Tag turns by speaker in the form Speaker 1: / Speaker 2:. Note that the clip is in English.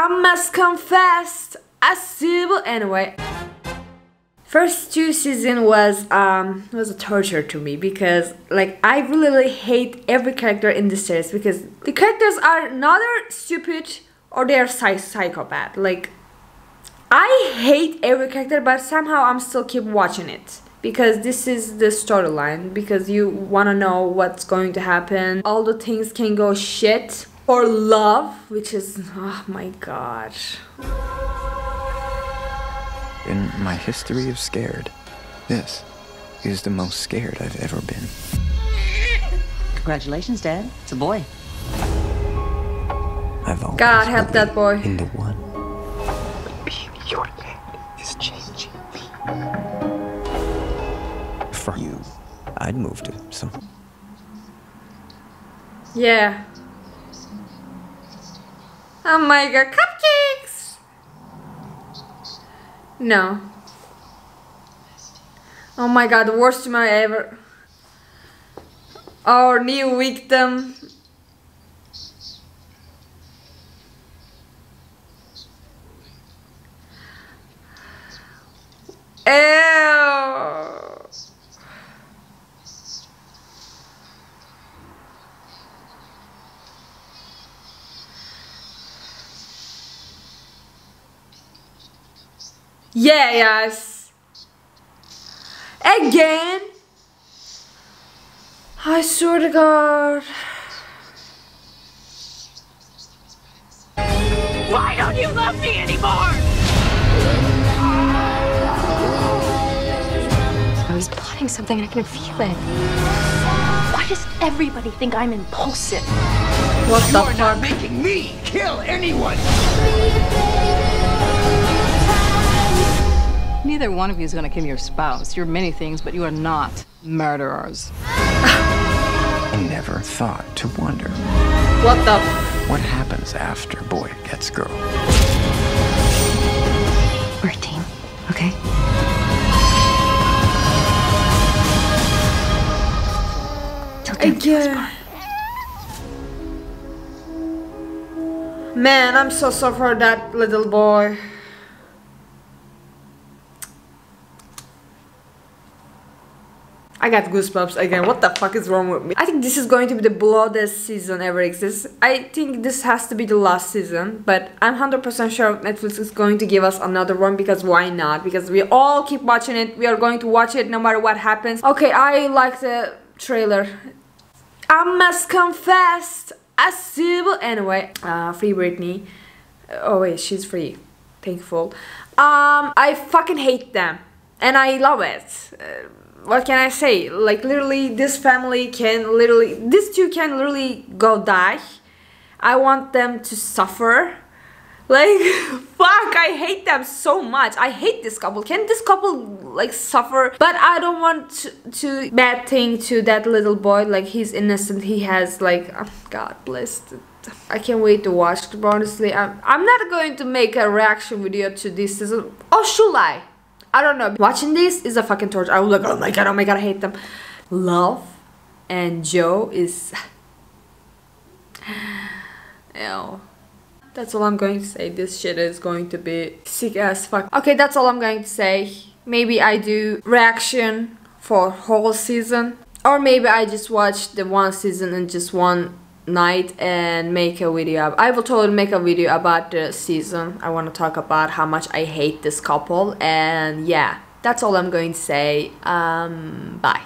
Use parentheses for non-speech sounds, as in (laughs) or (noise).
Speaker 1: I must confess, see, but anyway. First two season was um was a torture to me because like I really, really hate every character in this series because the characters are neither stupid or they are psych- psychopath. Like I hate every character, but somehow I'm still keep watching it because this is the storyline because you want to know what's going to happen. All the things can go shit for love, which is oh my god.
Speaker 2: In my history of scared, this is the most scared I've ever been.
Speaker 3: Congratulations, Dad. It's a boy.
Speaker 2: I've always
Speaker 1: God help that boy.
Speaker 2: in the one. Being your dad is changing me. For you, I'd move to some.
Speaker 1: Yeah. Oh my god, cupcakes! No. Oh my god, the worst tomorrow ever. Our new victim. Yeah, yes. Again? I swear to God.
Speaker 4: Why don't you love me anymore?
Speaker 5: I was plotting something and I can feel it. Why does everybody think I'm impulsive?
Speaker 1: What the
Speaker 4: You're not making me kill anyone.
Speaker 6: Neither one of you is going to kill your spouse. You're many things, but you are not murderers. (laughs)
Speaker 2: I never thought to wonder
Speaker 1: What the
Speaker 2: what happens after boy gets girl.
Speaker 5: We're a team, okay? Till death
Speaker 1: Again. Man, I'm so sorry for that little boy. I got goosebumps again. What the fuck is wrong with me? I think this is going to be the bloodiest season ever exists. I think this has to be the last season, but I'm 100% sure Netflix is going to give us another one because why not? Because we all keep watching it. We are going to watch it no matter what happens. Okay, I like the trailer. I must confess, I. But anyway, uh, free Britney. Oh wait, she's free. Thankful. Um, I fucking hate them, and I love it. Uh, what can I say? Like literally, this family can literally, these two can literally go die. I want them to suffer. Like, (laughs) fuck, I hate them so much. I hate this couple. Can this couple, like, suffer? But I don't want to, to bad thing to that little boy. Like, he's innocent. He has, like, oh, God bless. I can't wait to watch it, honestly. I'm, I'm not going to make a reaction video to this season. Or should I? I don't know. Watching this is a fucking torture. I was like, oh my god, oh my god, I hate them. Love and Joe is... (sighs) Ew. That's all I'm going to say. This shit is going to be sick as fuck. Okay, that's all I'm going to say. Maybe I do reaction for whole season. Or maybe I just watch the one season and just one night and make a video. I will totally make a video about the season. I want to talk about how much I hate this couple. And yeah, that's all I'm going to say. Um, bye.